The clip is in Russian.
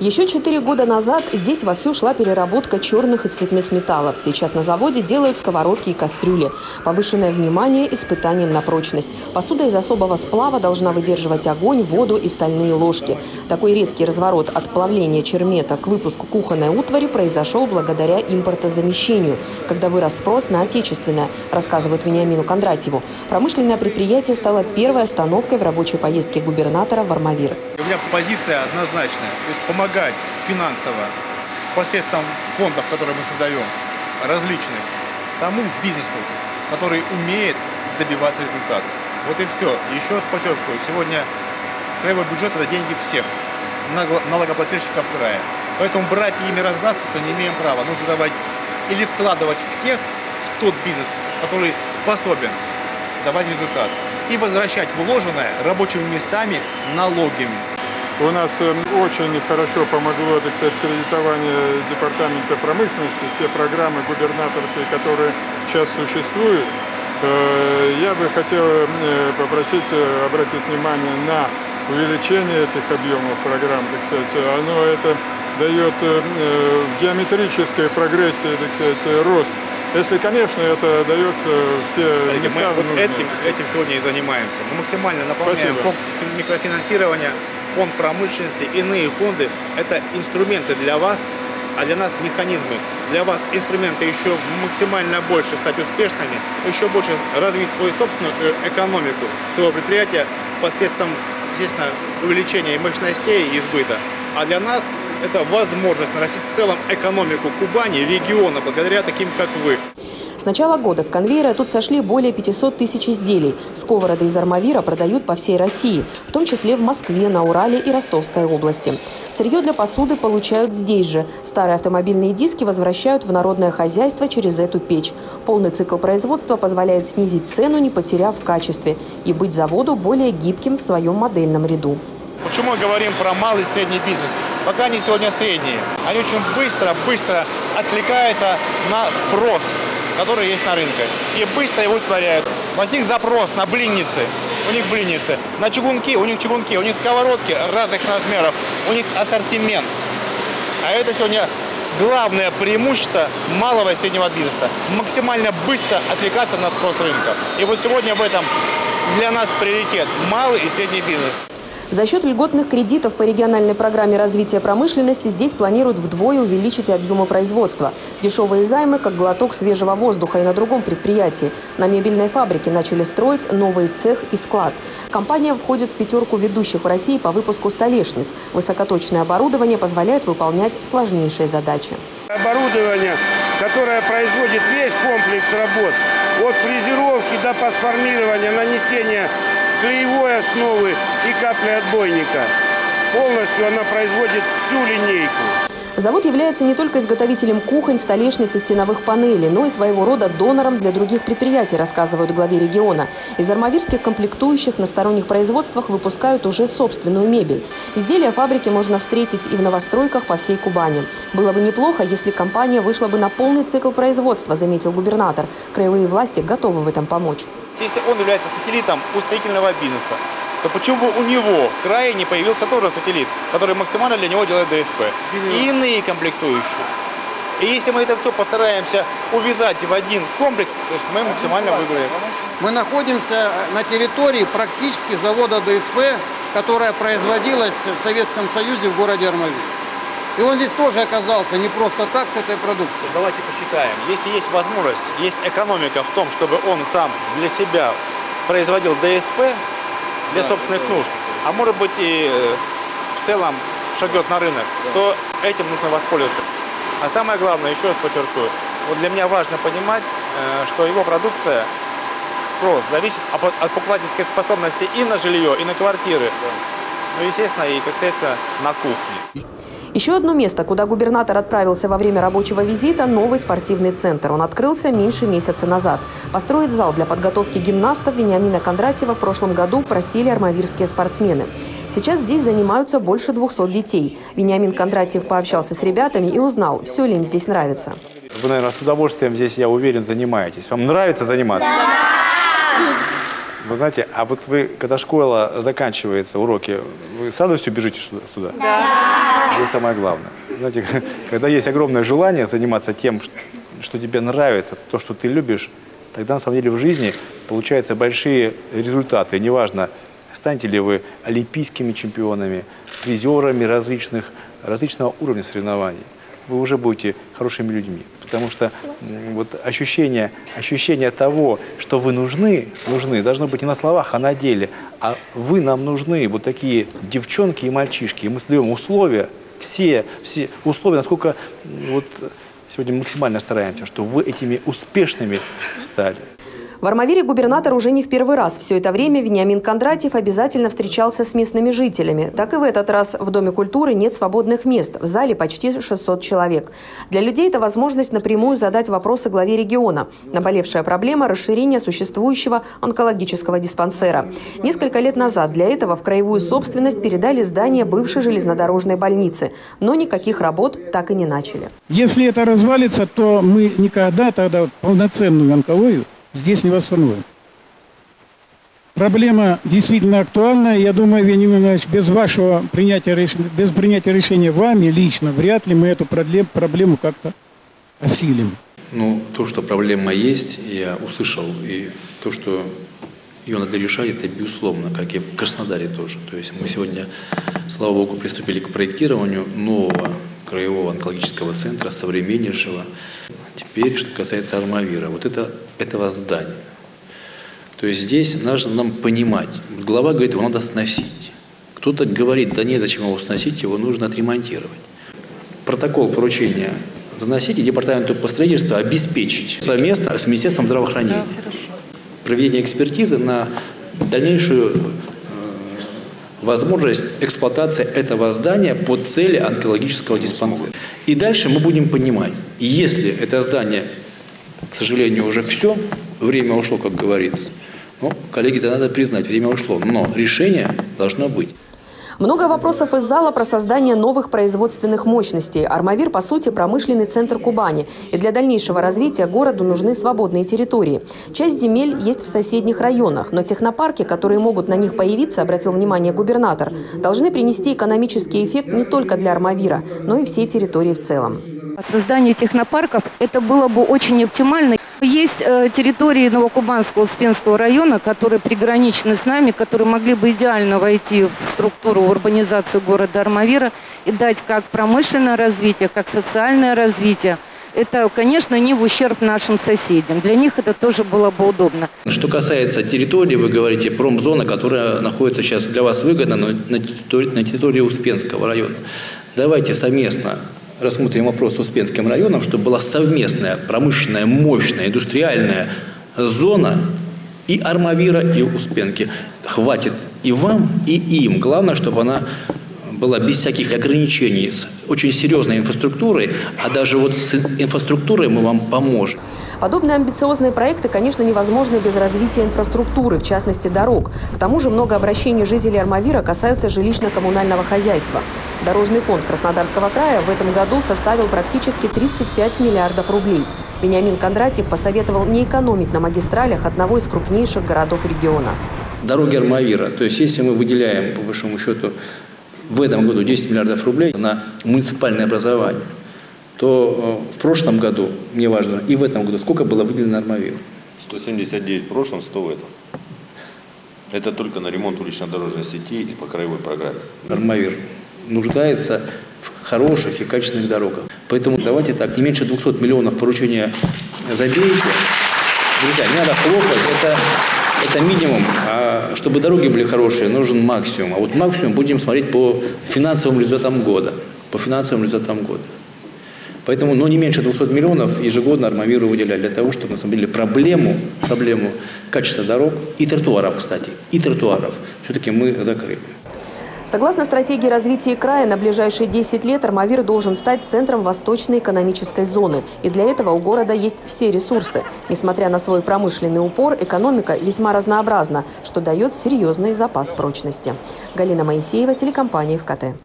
Еще четыре года назад здесь вовсю шла переработка черных и цветных металлов. Сейчас на заводе делают сковородки и кастрюли. Повышенное внимание испытанием на прочность. Посуда из особого сплава должна выдерживать огонь, воду и стальные ложки. Такой резкий разворот от плавления чермета к выпуску кухонной утвари произошел благодаря импортозамещению, когда вырос спрос на отечественное, рассказывает Вениамину Кондратьеву. Промышленное предприятие стало первой остановкой в рабочей поездке губернатора в Армавир. У меня позиция однозначная. То есть помогать финансово посредством фондов, которые мы создаем, различных, тому бизнесу, который умеет добиваться результата. Вот и все. Еще раз подчеркиваю, сегодня краевой бюджет – это деньги всех налогоплательщиков края. Поэтому брать ими разбрасываться не имеем права. Нужно давать или вкладывать в тех, в тот бизнес, который способен давать результат. И возвращать вложенное рабочими местами, налогами. У нас эм, очень хорошо помогло, так сказать, кредитование Департамента промышленности, те программы губернаторские, которые сейчас существуют. Э, я бы хотел э, попросить э, обратить внимание на увеличение этих объемов программ, так сказать. Оно это дает в геометрической прогрессии, так сказать, рост если, конечно, это дается в те места мы вот этим, этим сегодня и занимаемся. Мы максимально наполняем Спасибо. микрофинансирование фонд промышленности, иные фонды – это инструменты для вас, а для нас механизмы. Для вас инструменты еще максимально больше стать успешными, еще больше развить свою собственную э, экономику своего предприятия посредством, естественно, увеличения мощностей и избыта. А для нас это возможность нарастить в целом экономику Кубани, региона, благодаря таким, как вы. С начала года с конвейера тут сошли более 500 тысяч изделий. Сковороды из армавира продают по всей России, в том числе в Москве, на Урале и Ростовской области. Сырье для посуды получают здесь же. Старые автомобильные диски возвращают в народное хозяйство через эту печь. Полный цикл производства позволяет снизить цену, не потеряв в качестве, и быть заводу более гибким в своем модельном ряду. Почему мы говорим про малый и средний бизнес? Пока они сегодня средние. Они очень быстро, быстро откликаются на спрос которые есть на рынке. И быстро его творяют. Возник запрос на блинницы. У них блинницы. На чугунки, у них чугунки, у них сковородки разных размеров. У них ассортимент. А это сегодня главное преимущество малого и среднего бизнеса. Максимально быстро отвлекаться на спрос рынка. И вот сегодня в этом для нас приоритет малый и средний бизнес. За счет льготных кредитов по региональной программе развития промышленности здесь планируют вдвое увеличить объемы производства. Дешевые займы, как глоток свежего воздуха и на другом предприятии. На мебельной фабрике начали строить новый цех и склад. Компания входит в пятерку ведущих в России по выпуску столешниц. Высокоточное оборудование позволяет выполнять сложнейшие задачи. Оборудование, которое производит весь комплекс работ, от фрезеровки до пасформирования, нанесения клеевой основы и капли отбойника. Полностью она производит всю линейку. Завод является не только изготовителем кухонь, столешниц и стеновых панелей, но и своего рода донором для других предприятий, рассказывают главе региона. Из армавирских комплектующих на сторонних производствах выпускают уже собственную мебель. Изделия фабрики можно встретить и в новостройках по всей Кубани. Было бы неплохо, если компания вышла бы на полный цикл производства, заметил губернатор. Краевые власти готовы в этом помочь. Если он является сателлитом у строительного бизнеса, то почему бы у него в крае не появился тоже сателлит, который максимально для него делает ДСП? И иные комплектующие. И если мы это все постараемся увязать в один комплекс, то есть мы максимально выиграем. Мы находимся на территории практически завода ДСП, которая производилась в Советском Союзе в городе Армавир. И он здесь тоже оказался не просто так с этой продукцией. Давайте посчитаем. Если есть возможность, есть экономика в том, чтобы он сам для себя производил ДСП для да, собственных нужд, а может быть и э, в целом шагет на рынок, да. то этим нужно воспользоваться. А самое главное, еще раз подчеркну, вот для меня важно понимать, э, что его продукция, спрос зависит от покупательской способности и на жилье, и на квартиры. Да. Ну, естественно, и, как следствие, на кухне. Еще одно место, куда губернатор отправился во время рабочего визита – новый спортивный центр. Он открылся меньше месяца назад. Построить зал для подготовки гимнастов Вениамина Кондратьева в прошлом году просили армавирские спортсмены. Сейчас здесь занимаются больше 200 детей. Вениамин Кондратьев пообщался с ребятами и узнал, все ли им здесь нравится. Вы, наверное, с удовольствием здесь, я уверен, занимаетесь. Вам нравится заниматься? Да! Вы знаете, а вот вы, когда школа заканчивается, уроки, вы с радостью бежите сюда? Да. Это самое главное. Знаете, когда есть огромное желание заниматься тем, что тебе нравится, то, что ты любишь, тогда на самом деле в жизни получаются большие результаты. Неважно, станете ли вы олимпийскими чемпионами, призерами различных, различного уровня соревнований. Вы уже будете хорошими людьми. Потому что вот ощущение, ощущение того, что вы нужны, нужны, должно быть не на словах, а на деле. А вы нам нужны, вот такие девчонки и мальчишки. И мы создаем условия, все, все условия, насколько вот сегодня максимально стараемся, что вы этими успешными стали. В Армавире губернатор уже не в первый раз. Все это время Вениамин Кондратьев обязательно встречался с местными жителями. Так и в этот раз в Доме культуры нет свободных мест. В зале почти 600 человек. Для людей это возможность напрямую задать вопросы главе региона. Наболевшая проблема – расширения существующего онкологического диспансера. Несколько лет назад для этого в краевую собственность передали здание бывшей железнодорожной больницы. Но никаких работ так и не начали. Если это развалится, то мы никогда тогда полноценную онкологию здесь не восстановим. Проблема действительно актуальна. Я думаю, Вениамин Иванович, без вашего принятия, без принятия решения вами лично, вряд ли мы эту проблему как-то осилим. Ну, то, что проблема есть, я услышал. И то, что ее надо решать, это безусловно, как и в Краснодаре тоже. То есть мы сегодня, слава богу, приступили к проектированию нового краевого онкологического центра, современнейшего. Теперь, что касается Армавира, вот это, этого здания. То есть здесь нужно нам понимать, глава говорит, его надо сносить. Кто-то говорит, да нет, зачем его сносить, его нужно отремонтировать. Протокол поручения заносить и департаменту по строительству обеспечить совместно с Министерством здравоохранения. Да, проведение экспертизы на дальнейшую возможность эксплуатации этого здания по цели онкологического диспансера. И дальше мы будем понимать, если это здание, к сожалению, уже все, время ушло, как говорится, ну, коллеги, это надо признать, время ушло, но решение должно быть. Много вопросов из зала про создание новых производственных мощностей. Армавир, по сути, промышленный центр Кубани. И для дальнейшего развития городу нужны свободные территории. Часть земель есть в соседних районах, но технопарки, которые могут на них появиться, обратил внимание губернатор, должны принести экономический эффект не только для Армавира, но и всей территории в целом. Создание технопарков – это было бы очень оптимально. Есть э, территории Новокубанского Успенского района, которые приграничены с нами, которые могли бы идеально войти в структуру урбанизации города Армавира и дать как промышленное развитие, как социальное развитие. Это, конечно, не в ущерб нашим соседям. Для них это тоже было бы удобно. Что касается территории, вы говорите, промзона, которая находится сейчас для вас выгодно, но на территории Успенского района. Давайте совместно рассмотрим вопрос с Успенским районом, чтобы была совместная промышленная, мощная, индустриальная зона и Армавира, и Успенки. Хватит и вам, и им. Главное, чтобы она была без всяких ограничений, с очень серьезной инфраструктурой, а даже вот с инфраструктурой мы вам поможем. Подобные амбициозные проекты, конечно, невозможны без развития инфраструктуры, в частности дорог. К тому же много обращений жителей Армавира касаются жилищно-коммунального хозяйства. Дорожный фонд Краснодарского края в этом году составил практически 35 миллиардов рублей. Вениамин Кондратьев посоветовал не экономить на магистралях одного из крупнейших городов региона. Дороги Армавира. То есть если мы выделяем, по большому счету, в этом году 10 миллиардов рублей на муниципальное образование, то э, в прошлом году, мне важно, и в этом году, сколько было выделено Армавиру? 179 в прошлом, 100 в этом. Это только на ремонт улично-дорожной сети и по краевой программе. Армавир нуждается в хороших и качественных дорогах. Поэтому давайте так, не меньше 200 миллионов поручения забейте. Друзья, не надо хлопать, это, это минимум. А чтобы дороги были хорошие, нужен максимум. А вот максимум будем смотреть по финансовым результатам года. По финансовым результатам года. Поэтому ну, не меньше 200 миллионов ежегодно Армавиру выделяли для того, чтобы на самом деле проблему, проблему качества дорог и тротуаров, кстати, и тротуаров все-таки мы закрыли. Согласно стратегии развития края, на ближайшие 10 лет Армавир должен стать центром восточной экономической зоны. И для этого у города есть все ресурсы. Несмотря на свой промышленный упор, экономика весьма разнообразна, что дает серьезный запас прочности. Галина Моисеева, телекомпания ВКТ.